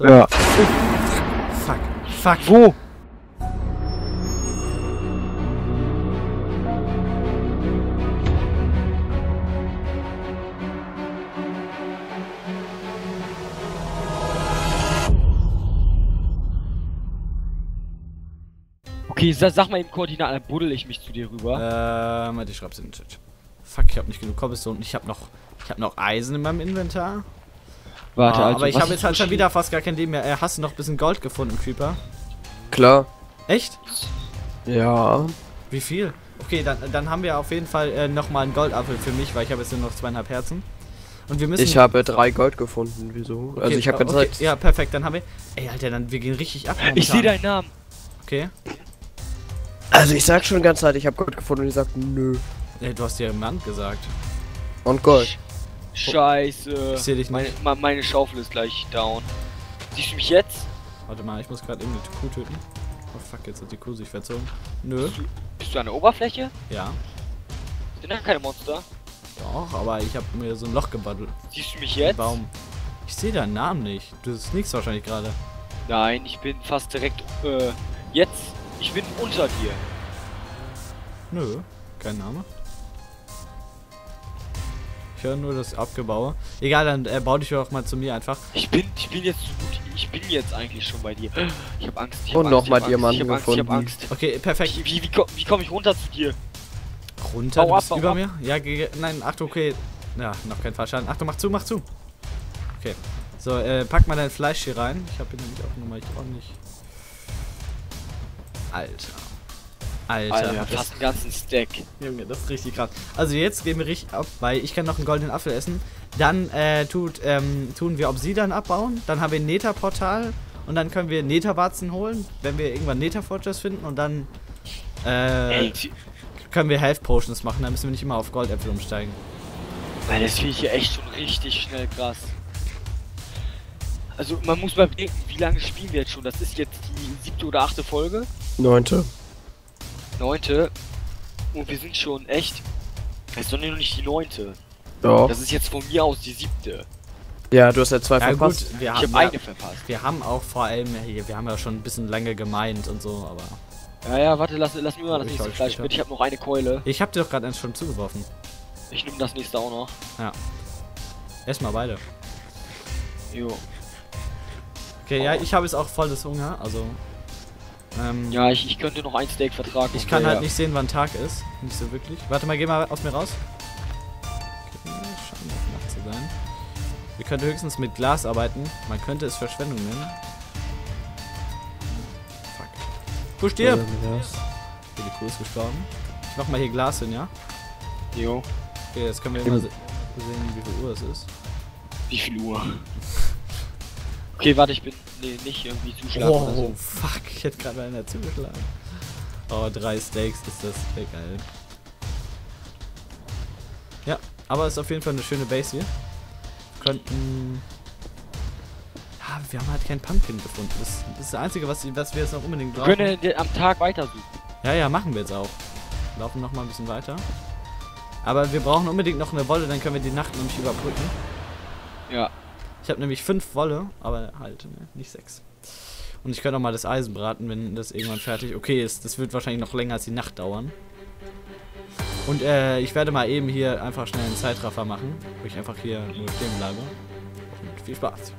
So. Ja. Fuck. Fuck. Wo? Okay, sa sag mal eben Koordinaten, dann buddel ich mich zu dir rüber. Ähm, warte, ich schreib's in den Chat. Fuck, ich hab nicht genug Cobblestone. Ich hab noch, ich hab noch Eisen in meinem Inventar. Warte, Ah, also, aber ich habe jetzt halt schon wieder fast gar kein Leben mehr. Äh, hast du noch ein bisschen Gold gefunden, Creeper? Klar. Echt? Ja. Wie viel? Okay, dann, dann haben wir auf jeden Fall äh, nochmal einen Goldapfel für mich, weil ich habe jetzt nur noch zweieinhalb Herzen. Und wir müssen. Ich habe drei Gold gefunden. Wieso? also ich habe okay, gesagt. Ja, perfekt, dann haben wir. Ey, Alter, dann wir gehen richtig ab. Ich sehe momentan. deinen Namen. Okay. Also ich sag schon ganz Zeit, ich habe Gold gefunden und die sagt nö. Äh, du hast dir im Land gesagt. Und Gold. Scheiße. Ich sehe dich Meine, nicht. ma- meine Schaufel ist gleich down. Siehst du mich jetzt? Warte mal, ich muss gerade irgendeine Kuh töten. Oh fuck, jetzt hat die Kuh sich verzogen. Nö. Bist du an der Oberfläche? Ja. Sind da keine Monster? Doch, aber ich habe mir so ein Loch gebaddelt. Siehst du mich jetzt? Baum. Ich sehe deinen Namen nicht. Du sneakst wahrscheinlich gerade. Nein, ich bin fast direkt, äh, jetzt. Ich bin unter dir. Nö, kein Name. Ich höre nur das Abgebaue. Egal, dann äh, bau dich doch mal zu mir einfach. Ich bin, ich bin jetzt so gut. Ich bin jetzt eigentlich schon bei dir. Ich hab Angst. Ich hab Und Angst, noch mal ich hab Angst, Diamanten ich hab Angst, ich hab gefunden. Angst. Okay, perfekt. Wie, wie, wie, komm- wie komme ich runter zu dir? Runter, Bau du ab, bist bau über ab. mir? Ja, nein, Achtung, okay. Ja, noch kein Fallschaden. Achtung, mach zu, mach zu. Okay. So, äh, pack mal dein Fleisch hier rein. Ich habe hier nämlich auch nochmal ordentlich. Alter. Alter. Alter, das, fast einen ganzen Stack. Junge, das ist richtig krass. Also jetzt gehen wir richtig ab, weil ich kann noch einen goldenen Apfel essen. Dann äh, tut, ähm, tun wir Obsidian abbauen. Dann haben wir ein Nether-Portal. Und dann können wir Netherwarzen holen, wenn wir irgendwann Nether-Fortress finden. Und dann äh, Ey, können wir Health Potions machen. Dann müssen wir nicht immer auf Goldäpfel umsteigen. weil das finde ich hier echt schon richtig schnell krass. Also man muss mal bedenken, wie lange spielen wir jetzt schon? Das ist jetzt die siebte oder achte Folge. Neunte. Neunte. Und wir sind schon echt. Das ist doch noch nicht die neunte. Doch. Das ist jetzt von mir aus die siebte. Ja, du hast ja zwei Ja verpasst. gut, wir Ich haben, habe ja, eine verpasst. wir haben auch vor allem hier, wir haben ja schon ein bisschen lange gemeint und so, aber Ja, ja, warte, lass, lass mir mal das Ich nächste Fleisch mit. Ich habe noch eine Keule. ich hab dir doch gerade eins schon zugeworfen. Ich nehme das nächste auch noch. Erstmal beide. Jo. Okay, ja, Oh. ich habe jetzt auch volles Hunger, also ähm, Ja, ich, ich könnte noch ein Steak vertragen. Ich kann wär- halt nicht sehen, wann Tag ist. Nicht so wirklich. Warte mal, geh mal aus mir raus. Okay, scheint noch Nacht zu sein. Wir können höchstens mit Glas arbeiten. Man könnte es Verschwendung nennen. Fuck. Kuh stirb! Okay, die Kuh ist gestorben. Ich mach mal hier Glas hin, ja? Jo. Okay, jetzt können wir immer se sehen, wie viel Uhr es ist. Wie viel Uhr? Okay, warte, ich bin nee, nicht irgendwie zuschlagen Oh, so. fuck. Ich hätte gerade einer zugeschlagen. Oh, drei Steaks ist das geil. Ja, aber ist auf jeden Fall eine schöne Base hier. Wir könnten... Ja, wir haben halt keinen Pumpkin gefunden. Das, das ist das Einzige, was, was wir jetzt noch unbedingt Wir brauchen. können den am Tag weitersuchen. Ja, ja, machen wir jetzt auch. Laufen noch mal ein bisschen weiter. Aber wir brauchen unbedingt noch eine Wolle, dann können wir die Nacht nämlich überbrücken. Ja. Ich habe nämlich fünf Wolle, aber halt, ne, nicht sechs. Und ich könnte auch mal das Eisen braten, wenn das irgendwann fertig okay ist. Das wird wahrscheinlich noch länger als die Nacht dauern. Und äh, ich werde mal eben hier einfach schnell einen Zeitraffer machen, wo ich einfach hier nur stehen bleibe. Und viel Spaß.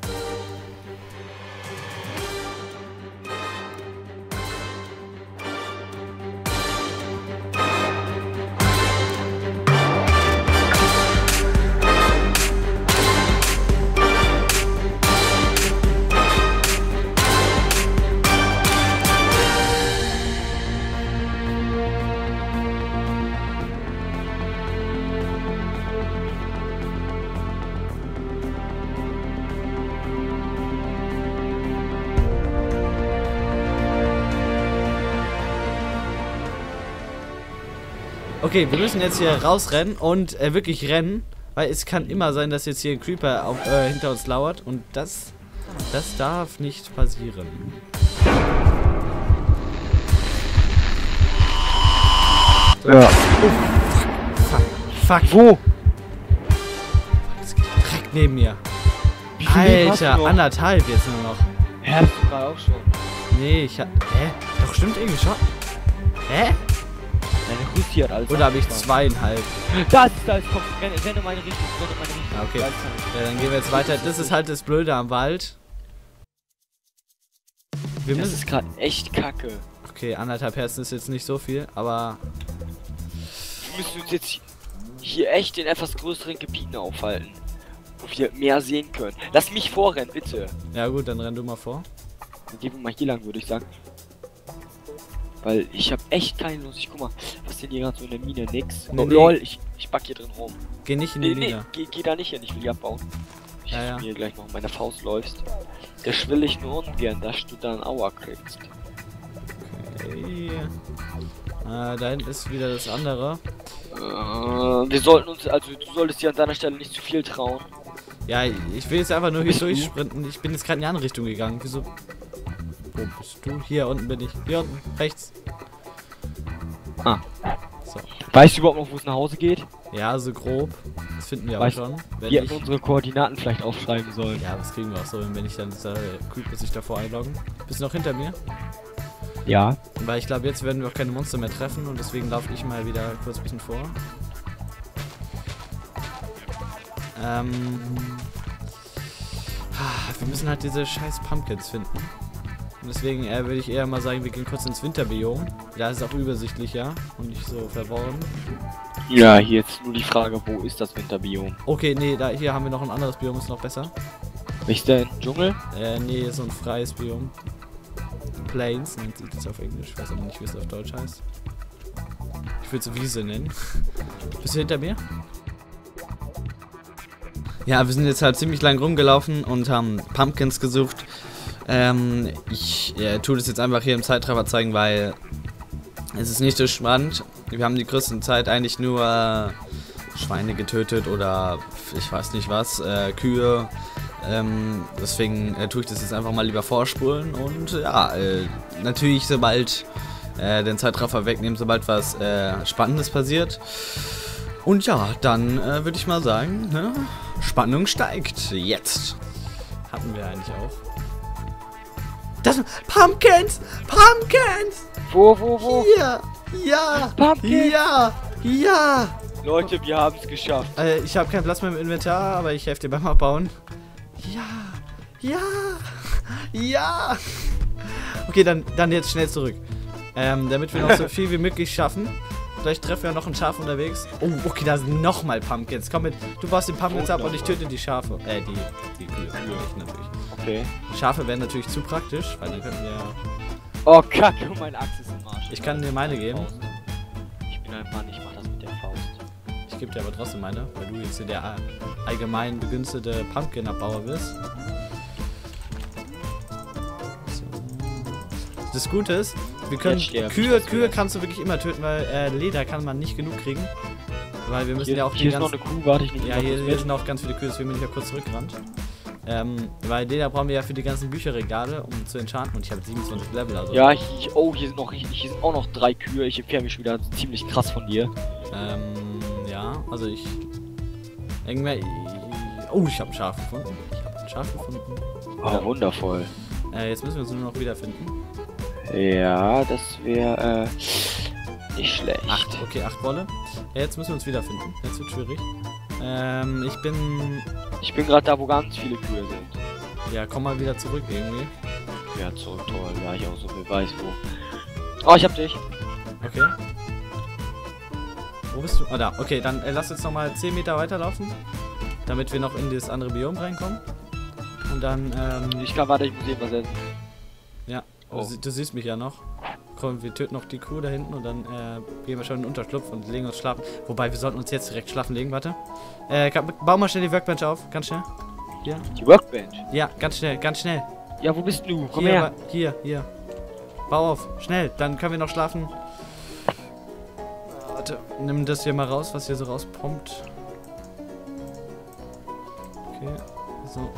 Okay, wir müssen jetzt hier rausrennen und äh, wirklich rennen, weil es kann immer sein, dass jetzt hier ein Creeper auf, äh, hinter uns lauert und das, das darf nicht passieren. Ja. Fuck, fuck, Wo? das geht direkt neben mir. Alter, anderthalb jetzt nur noch. Hä, hast du gerade auch schon. Nee, ich hab. Hä? Doch, stimmt irgendwie schon. Hä? Hat alles. Oder habe ich zweieinhalb? Da ist es, da ist es, komm, renne, renne meine Richtung, renne meine Richtung. Ah, okay. Ja, dann gehen wir jetzt weiter. Das ist halt das Blöde am Wald. Wir Das ist gerade echt kacke. Okay, anderthalb Herzen ist jetzt nicht so viel, aber. Wir müssen uns jetzt hier echt in etwas größeren Gebieten aufhalten. Wo wir mehr sehen können. Lass mich vorrennen, bitte. Ja gut, dann renn du mal vor. Dann gehen wir mal hier lang, würde ich sagen. Weil ich habe echt keine Lust. Ich guck mal, was ist denn hier gerade so in der Mine? Nix. Nee, nee. lol, ich, ich back hier drin rum. Geh nicht in die Nee, nee, Liga. geh, geh da nicht hin, ich will die abbauen. Ich Ja, ja. mir gleich noch meine Faust läufst. Das will ich nur ungern, dass du da einen Aua kriegst. Okay. Äh, da hinten ist wieder das andere. Äh, wir sollten uns, also du solltest dir an deiner Stelle nicht zu viel trauen. Ja, ich will jetzt einfach nur hier durchsprinten. Ich bin jetzt gerade in die andere Richtung gegangen. Wieso? Wo bist du? Hier unten bin ich. Hier unten, rechts. Ah. So. Weißt du überhaupt noch, wo es nach Hause geht? Ja, so grob. Das finden wir aber Weißt- schon. Wenn Wir ich, unsere Koordinaten vielleicht aufschreiben sollen. ja, das kriegen wir auch so, wenn ich dann äh, cool, muss ich davor einloggen. Bist du noch hinter mir? Ja. Weil ich glaube, jetzt werden wir auch keine Monster mehr treffen und deswegen laufe ich mal wieder kurz ein bisschen vor. Ähm. ah, Wir müssen halt diese scheiß Pumpkins finden. Und deswegen äh, würde ich eher mal sagen, wir gehen kurz ins Winterbiom. Da ist es auch übersichtlicher und nicht so verworren. Ja, hier jetzt nur die Frage, wo ist das Winterbiom? Okay, nee, da, hier haben wir noch ein anderes Biom, ist noch besser. Welches denn? Dschungel? Äh, nee, so ein freies Biom. Plains nennt sich das auf Englisch. Ich weiß aber nicht, wie es auf Deutsch heißt. Ich würde es Wiese nennen. Bist du hinter mir? Ja, wir sind jetzt halt ziemlich lang rumgelaufen und haben Pumpkins gesucht. Ähm, ich äh, tue das jetzt einfach hier im Zeitraffer zeigen, weil es ist nicht so spannend. Wir haben die größte Zeit eigentlich nur Schweine getötet oder ich weiß nicht was, äh, Kühe. Ähm, deswegen äh, tue ich das jetzt einfach mal lieber vorspulen und ja, äh, natürlich sobald äh, den Zeitraffer wegnehmen, sobald was äh, Spannendes passiert. Und ja, dann äh, würde ich mal sagen, ne? Spannung steigt. Jetzt. Hatten wir eigentlich auch. Das Pumpkins! Pumpkins! Wo, wo, wo? Hier! Ja! Pumpkins! Ja! Ja! Leute, wir haben es geschafft. Äh, ich habe keinen Platz mehr im Inventar, aber ich helfe dir beim Abbauen. Ja! Ja! Ja! Okay, dann, dann jetzt schnell zurück. Ähm, damit wir noch so viel wie möglich schaffen. Vielleicht treffen wir noch ein Schaf unterwegs. Oh, okay, da sind nochmal Pumpkins. Komm mit, du baust die Pumpkins ab und ich töte die Schafe. Äh, die, die Kühe. Okay. Schafe wären natürlich zu praktisch, weil dann könnten wir. Oh, Kacke, mein Axt ist im Arsch. Ich kann dir meine geben. Ich bin ein Mann, ich mach das mit der Faust. Ich gebe dir aber trotzdem meine, weil du jetzt hier der allgemein begünstigte Pumpkin-Abbauer bist. So. Das Gute ist, wir können Kühe, Kühe kannst du wirklich immer töten, weil äh, Leder kann man nicht genug kriegen. Weil wir müssen Hier, ja auch hier die ist noch eine Kuh, warte ich nicht. Ja, hier, hier sind auch ganz viele Kühe, deswegen bin ich ja kurz zurückgerannt. Ähm, weil Leder brauchen wir ja für die ganzen Bücherregale, um zu enchanten und ich habe 27 Level, also... Ja, hier, oh, hier sind noch, hier sind auch noch drei Kühe. Ich entferne mich wieder ziemlich krass von dir. Ähm, ja, also ich. Irgendwer. Oh, ich habe ein Schaf gefunden. Ich habe ein Schaf gefunden. Oh, wundervoll. Äh, jetzt müssen wir uns nur noch wiederfinden. Ja, das wäre äh, nicht schlecht. Acht, okay, acht Wolle. Ja, jetzt müssen wir uns wiederfinden. Jetzt wird schwierig. Ähm, ich bin. Ich bin gerade da, wo ganz viele Kühe sind. Ja, komm mal wieder zurück irgendwie. Ja, zurück, toll. Ja, ich auch so wer weiß wo. Oh, ich hab dich. Okay. Wo bist du? Ah, da. Okay, dann äh, lass jetzt nochmal 10 Meter weiterlaufen. Damit wir noch in das andere Biom reinkommen. Und dann, ähm. Ich kann warte, ich muss eben was essen. Ja, Oh. du, du siehst mich ja noch. Komm, wir töten noch die Kuh da hinten und dann äh, gehen wir schon in den Unterschlupf und legen uns schlafen. Wobei, wir sollten uns jetzt direkt schlafen legen, warte. Äh, bau mal schnell die Workbench auf, ganz schnell. Hier. Die Workbench. Ja, ganz schnell, ganz schnell. Ja, wo bist du? Komm hier, her. hier, hier. Bau auf, schnell, dann können wir noch schlafen. Warte, nimm das hier mal raus, was hier so rauspumpt. Okay, so.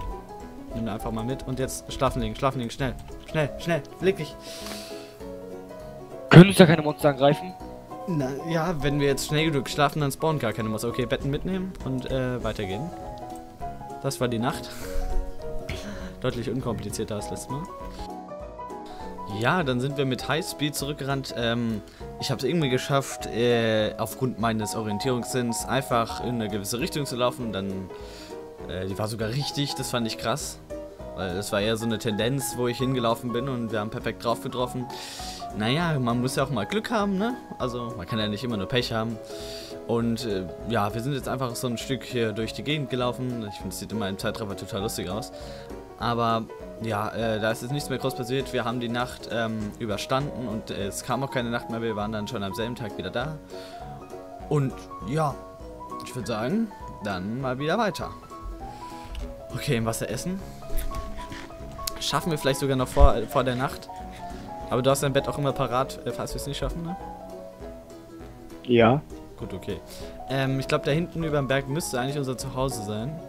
Nimm einfach mal mit und jetzt schlafen legen, schlafen legen, schnell. Schnell, schnell, leg dich. Können uns da keine Monster angreifen? Na, ja, wenn wir jetzt schnell genug schlafen, dann spawnen gar keine Monster. Okay, Betten mitnehmen und äh, weitergehen. Das war die Nacht. Deutlich unkomplizierter als letztes Mal. Ja, dann sind wir mit Highspeed zurückgerannt. Ähm, ich habe es irgendwie geschafft, äh, aufgrund meines Orientierungssinns einfach in eine gewisse Richtung zu laufen. Dann, äh, die war sogar richtig, das fand ich krass. Weil es war eher so eine Tendenz, wo ich hingelaufen bin und wir haben perfekt drauf getroffen. Naja, man muss ja auch mal Glück haben, ne? Also, man kann ja nicht immer nur Pech haben. Und äh, ja, wir sind jetzt einfach so ein Stück hier durch die Gegend gelaufen. Ich finde, es sieht immer im Zeitraffer total lustig aus. Aber ja, äh, da ist jetzt nichts mehr groß passiert. Wir haben die Nacht ähm, überstanden und äh, es kam auch keine Nacht mehr. Wir waren dann schon am selben Tag wieder da. Und ja, ich würde sagen, dann mal wieder weiter. Okay, Wasser essen. Schaffen wir vielleicht sogar noch vor, vor der Nacht. Aber du hast dein Bett auch immer parat, äh, falls wir es nicht schaffen, ne? Ja. Gut, okay. Ähm, ich glaube, da hinten über dem Berg müsste eigentlich unser Zuhause sein.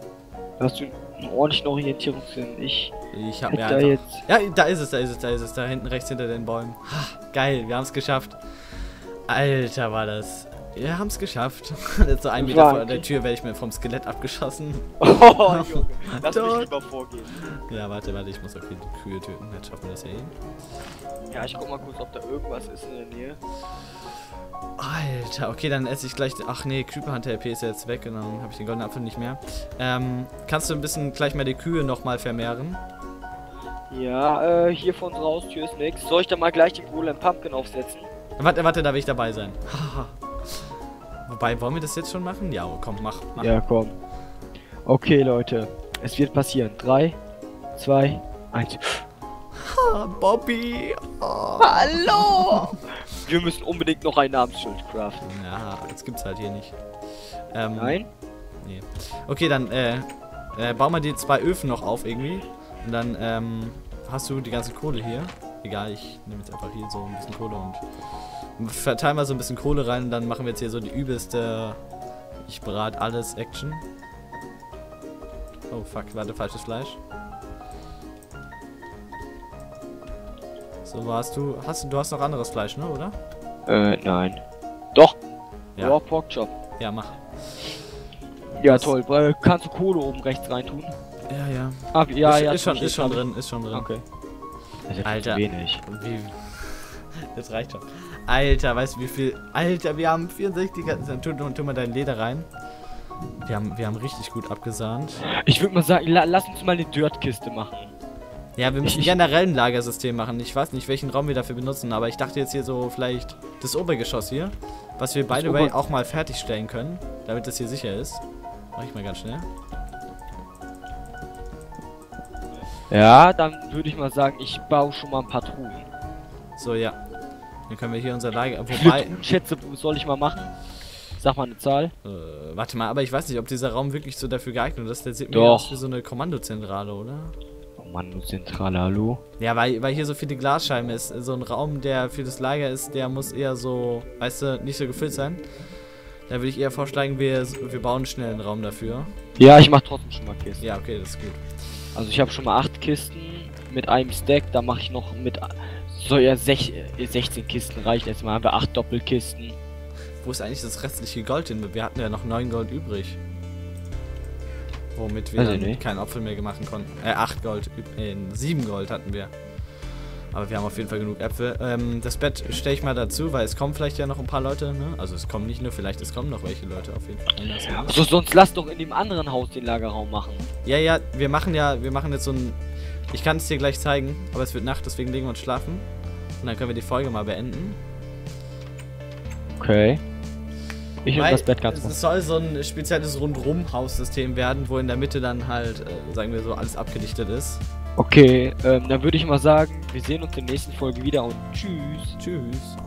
Hast du einen ordentlichen Orientierungssinn? Ich Ich hätte mir da einfach... jetzt. Ja, da ist es, da ist es, da ist es. Da hinten rechts hinter den Bäumen. Ha, geil, wir haben es geschafft. Alter, war das... Wir haben es geschafft. Jetzt so ein Meter vor der. Tür werde ich mir vom Skelett abgeschossen. Oh, Junge. Lass mich lieber vorgehen. Ja, warte, warte, ich muss auch die Kühe töten. Jetzt schaffen wir das ja eh. Ja, ich guck mal kurz, ob da irgendwas ist in der Nähe. Alter, okay, dann esse ich gleich. Ach nee, Creeper Hunter LP ist ja jetzt weg und dann habe ich den goldenen Apfel nicht mehr. Ähm, kannst du ein bisschen gleich mal die Kühe nochmal vermehren? Ja, äh, hier vor unserer Haustür ist nix. Soll ich da mal gleich den Golem Pumpkin aufsetzen? Warte, warte, da will ich dabei sein. Haha. Wobei, wollen wir das jetzt schon machen? Ja, komm, mach. mach. Ja, komm. Okay, Leute. Es wird passieren. 3, 2, 1. Ah, Bobby! Oh. Hallo! Wir müssen unbedingt noch ein Namensschild craften. Ja, das gibt's halt hier nicht. Ähm, Nein? Nee. Okay, dann, äh, äh, bau mal die zwei Öfen noch auf irgendwie. Und dann, ähm, hast du die ganze Kohle hier. Egal, ich nehme jetzt einfach hier so ein bisschen Kohle und verteile mal so ein bisschen Kohle rein und dann machen wir jetzt hier so die übelste Ich brate alles Action. Oh fuck, warte, falsches Fleisch. So warst du. Hast du, du hast noch anderes Fleisch, ne, oder? Äh, nein. Doch. Ja. Raw Pork Chop. Ja, mach. Ja, Das- toll. Äh, kannst du Kohle oben rechts reintun? Ja, ja. Ah, ja, ist, ja. ist schon, ist schon drin, ist schon drin. Okay. Alter. wenig. Wie. Das reicht schon. Alter, weißt du wie viel. Alter, wir haben 64 Karten. Dann tu, tu, tu mal dein Leder rein. Wir haben, wir haben richtig gut abgesahnt. Ich würde mal sagen, la lass uns mal eine Dirt-Kiste machen. Ja, wir müssen Ich- generell ein Lagersystem machen. Ich weiß nicht, welchen Raum wir dafür benutzen, aber ich dachte jetzt hier so vielleicht das Obergeschoss hier. Was wir, by the way, auch mal fertigstellen können. Damit das hier sicher ist. Mach ich mal ganz schnell. Ja, dann würde ich mal sagen, ich baue schon mal ein paar Truhen. So, ja. Dann können wir hier unser Lager. Wobei. Truhenschätze soll ich mal machen? Sag mal eine Zahl. Äh, warte mal, aber ich weiß nicht, ob dieser Raum wirklich so dafür geeignet ist. Der sieht mir Doch. aus wie so eine Kommandozentrale, oder? Oh Mann, du Zentrale, hallo. Ja, weil, weil hier so viele Glasscheiben ist. So ein Raum, der für das Lager ist, der muss eher so, weißt du, nicht so gefüllt sein. Da würde ich eher vorschlagen, wir, wir bauen schnell einen Raum dafür. Ja, ich mach trotzdem schon mal Kisten. Ja, okay, das ist gut. Also ich habe schon mal 8 Kisten mit einem Stack, da mache ich noch mit so ja sech, äh, 16 Kisten reicht erstmal, haben wir 8 Doppelkisten. Wo ist eigentlich das restliche Gold hin? Wir hatten ja noch 9 Gold übrig. Womit wir ich dann nicht. keinen Apfel mehr machen konnten. Äh, 8 Gold, äh, 7 Gold hatten wir. Aber wir haben auf jeden Fall genug Äpfel. Ähm, das Bett stelle ich mal dazu, weil es kommen vielleicht ja noch ein paar Leute, ne? Also es kommen nicht nur, vielleicht es kommen noch welche Leute auf jeden Fall. Einer ist So, sonst lass doch in dem anderen Haus den Lagerraum machen. Ja, ja, wir machen ja, wir machen jetzt so ein. Ich kann es dir gleich zeigen, aber es wird Nacht, deswegen legen wir uns schlafen. Und dann können wir die Folge mal beenden. Okay. Ich Weil das Bett ganz Es soll so ein spezielles Rundrum-Haussystem werden, wo in der Mitte dann halt, äh, sagen wir so, alles abgedichtet ist. Okay, ähm, dann würde ich mal sagen, wir sehen uns in der nächsten Folge wieder und tschüss. Tschüss.